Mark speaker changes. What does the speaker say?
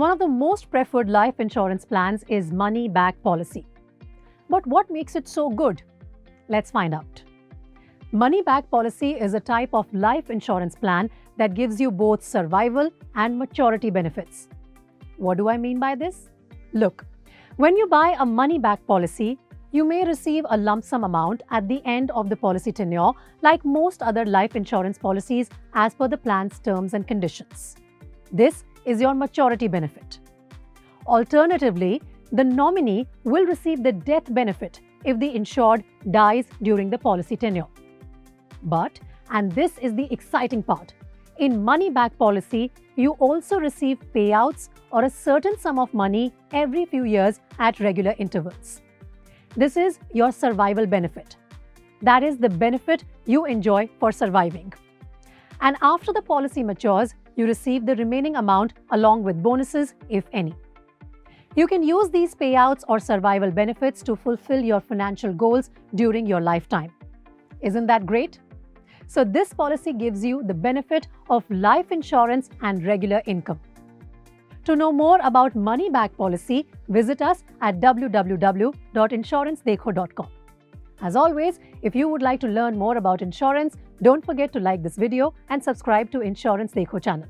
Speaker 1: one of the most preferred life insurance plans is money back policy. But what makes it so good? Let's find out. Money back policy is a type of life insurance plan that gives you both survival and maturity benefits. What do I mean by this? Look, when you buy a money back policy, you may receive a lump sum amount at the end of the policy tenure, like most other life insurance policies, as per the plan's terms and conditions. This is your maturity benefit. Alternatively, the nominee will receive the death benefit if the insured dies during the policy tenure. But, and this is the exciting part, in money back policy, you also receive payouts or a certain sum of money every few years at regular intervals. This is your survival benefit. That is the benefit you enjoy for surviving. And after the policy matures, you receive the remaining amount along with bonuses, if any. You can use these payouts or survival benefits to fulfill your financial goals during your lifetime. Isn't that great? So, this policy gives you the benefit of life insurance and regular income. To know more about money back policy, visit us at www.insurancedekho.com. As always, if you would like to learn more about insurance, don't forget to like this video and subscribe to Insurance Dekho channel.